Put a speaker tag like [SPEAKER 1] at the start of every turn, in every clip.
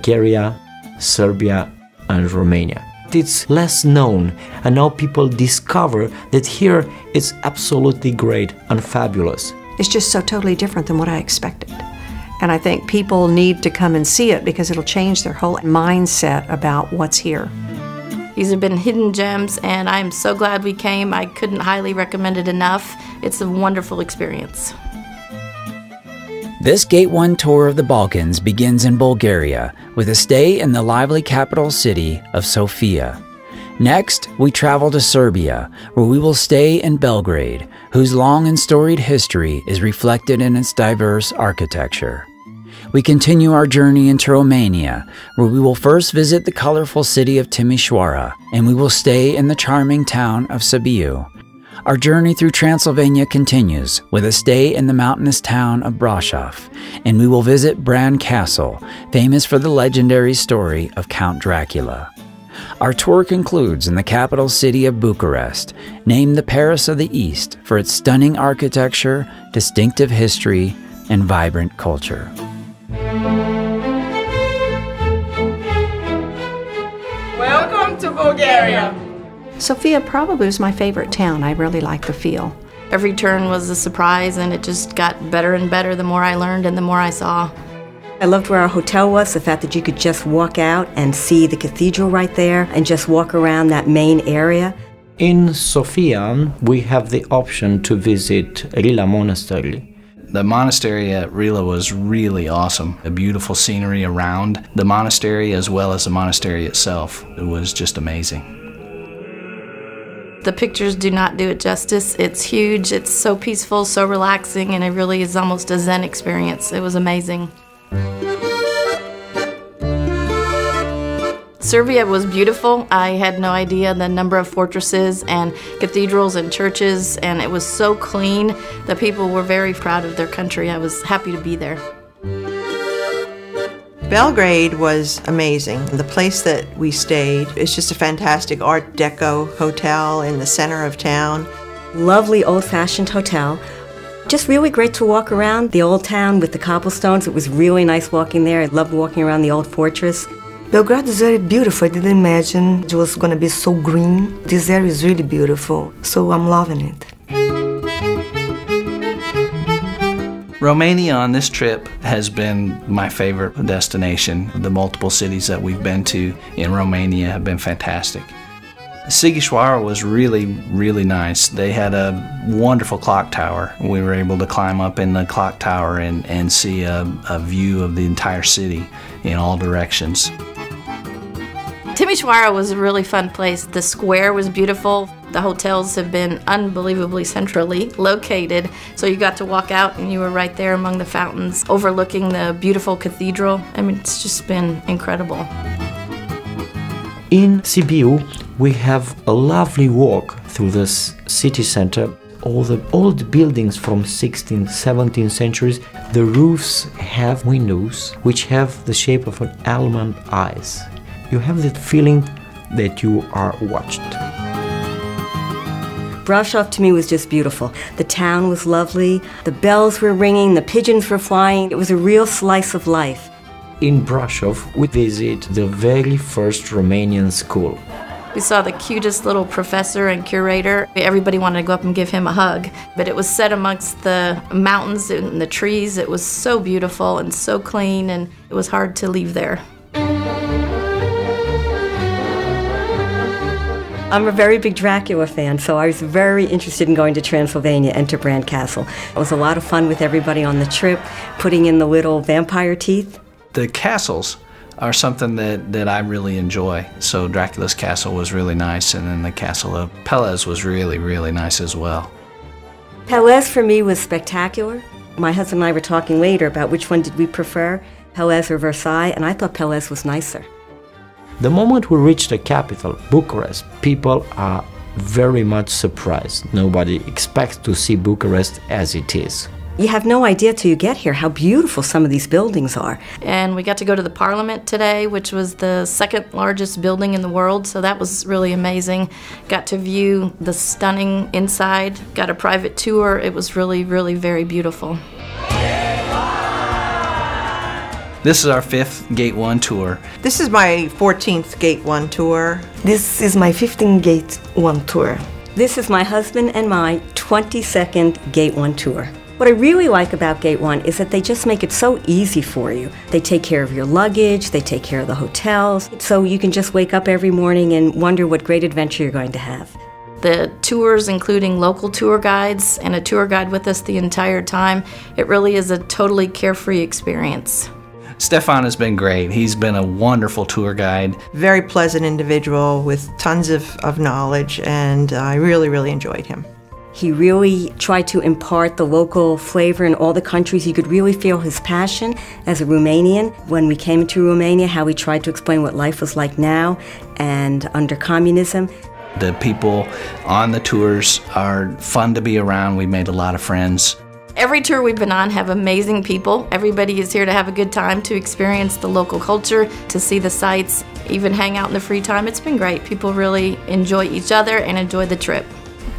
[SPEAKER 1] Bulgaria, Serbia, and Romania. It's less known, and now people discover that here it's absolutely great and fabulous.
[SPEAKER 2] It's just so totally different than what I expected. And I think people need to come and see it because it'll change their whole mindset about what's here.
[SPEAKER 3] These have been hidden gems, and I'm so glad we came. I couldn't highly recommend it enough. It's a wonderful experience.
[SPEAKER 4] This Gate 1 tour of the Balkans begins in Bulgaria with a stay in the lively capital city of Sofia. Next, we travel to Serbia, where we will stay in Belgrade, whose long and storied history is reflected in its diverse architecture. We continue our journey into Romania, where we will first visit the colorful city of Timișoara, and we will stay in the charming town of Sibiu, our journey through Transylvania continues with a stay in the mountainous town of Brasov, and we will visit Bran Castle, famous for the legendary story of Count Dracula. Our tour concludes in the capital city of Bucharest, named the Paris of the East for its stunning architecture, distinctive history, and vibrant culture.
[SPEAKER 5] Welcome to Bulgaria.
[SPEAKER 2] Sofia probably was my favorite town. I really like the feel.
[SPEAKER 3] Every turn was a surprise, and it just got better and better the more I learned and the more I saw.
[SPEAKER 6] I loved where our hotel was, the fact that you could just walk out and see the cathedral right there and just walk around that main area.
[SPEAKER 1] In Sofia, we have the option to visit Rila Monastery.
[SPEAKER 7] The monastery at Rila was really awesome. A beautiful scenery around the monastery as well as the monastery itself. It was just amazing.
[SPEAKER 3] The pictures do not do it justice. It's huge, it's so peaceful, so relaxing, and it really is almost a Zen experience. It was amazing. Serbia was beautiful. I had no idea the number of fortresses and cathedrals and churches, and it was so clean. The people were very proud of their country. I was happy to be there.
[SPEAKER 8] Belgrade was amazing. The place that we stayed is just a fantastic Art Deco hotel in the center of town.
[SPEAKER 6] Lovely old fashioned hotel. Just really great to walk around the old town with the cobblestones. It was really nice walking there. I loved walking around the old fortress.
[SPEAKER 9] Belgrade is very beautiful. I didn't imagine it was going to be so green. This area is really beautiful, so I'm loving it.
[SPEAKER 7] Romania on this trip has been my favorite destination. The multiple cities that we've been to in Romania have been fantastic. Sighisoara was really, really nice. They had a wonderful clock tower. We were able to climb up in the clock tower and, and see a, a view of the entire city in all directions.
[SPEAKER 3] Timișoara was a really fun place. The square was beautiful. The hotels have been unbelievably centrally located, so you got to walk out and you were right there among the fountains, overlooking the beautiful cathedral. I mean, it's just been incredible.
[SPEAKER 1] In Sibiu, we have a lovely walk through the city center. All the old buildings from 16th, 17th centuries, the roofs have windows which have the shape of an almond eyes. You have that feeling that you are watched.
[SPEAKER 6] Brasov to me was just beautiful. The town was lovely, the bells were ringing, the pigeons were flying. It was a real slice of life.
[SPEAKER 1] In Brasov, we visit the very first Romanian school.
[SPEAKER 3] We saw the cutest little professor and curator. Everybody wanted to go up and give him a hug, but it was set amongst the mountains and the trees. It was so beautiful and so clean, and it was hard to leave there.
[SPEAKER 6] I'm a very big Dracula fan, so I was very interested in going to Transylvania and to Bran Castle. It was a lot of fun with everybody on the trip, putting in the little vampire teeth.
[SPEAKER 7] The castles are something that, that I really enjoy. So Dracula's castle was really nice, and then the castle of Peleș was really, really nice as well.
[SPEAKER 6] Peleș for me was spectacular. My husband and I were talking later about which one did we prefer, Peleș or Versailles, and I thought Peleș was nicer.
[SPEAKER 1] The moment we reach the capital, Bucharest, people are very much surprised. Nobody expects to see Bucharest as it is.
[SPEAKER 6] You have no idea till you get here how beautiful some of these buildings are.
[SPEAKER 3] And we got to go to the parliament today, which was the second largest building in the world, so that was really amazing. Got to view the stunning inside, got a private tour. It was really, really very beautiful.
[SPEAKER 7] This is our fifth Gate 1 tour.
[SPEAKER 8] This is my 14th Gate 1 tour.
[SPEAKER 9] This is my 15 Gate 1 tour.
[SPEAKER 6] This is my husband and my 22nd Gate 1 tour. What I really like about Gate 1 is that they just make it so easy for you. They take care of your luggage, they take care of the hotels, so you can just wake up every morning and wonder what great adventure you're going to have.
[SPEAKER 3] The tours, including local tour guides and a tour guide with us the entire time, it really is a totally carefree experience.
[SPEAKER 7] Stefan has been great. He's been a wonderful tour guide.
[SPEAKER 8] Very pleasant individual with tons of, of knowledge, and I really, really enjoyed him.
[SPEAKER 6] He really tried to impart the local flavor in all the countries. You could really feel his passion as a Romanian. When we came to Romania, how he tried to explain what life was like now and under communism.
[SPEAKER 7] The people on the tours are fun to be around. We made a lot of friends.
[SPEAKER 3] Every tour we've been on have amazing people. Everybody is here to have a good time, to experience the local culture, to see the sights, even hang out in the free time. It's been great. People really enjoy each other and enjoy the trip.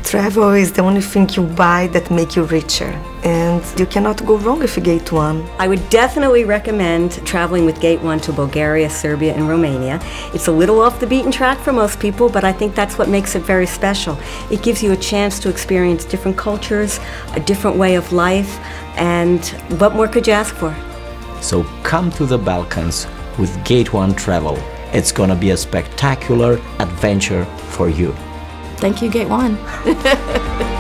[SPEAKER 9] Travel is the only thing you buy that make you richer, and you cannot go wrong if you Gate 1.
[SPEAKER 6] I would definitely recommend traveling with Gate 1 to Bulgaria, Serbia, and Romania. It's a little off the beaten track for most people, but I think that's what makes it very special. It gives you a chance to experience different cultures, a different way of life, and what more could you ask for?
[SPEAKER 1] So come to the Balkans with Gate 1 Travel. It's gonna be a spectacular adventure for you.
[SPEAKER 3] Thank you, Gate 1.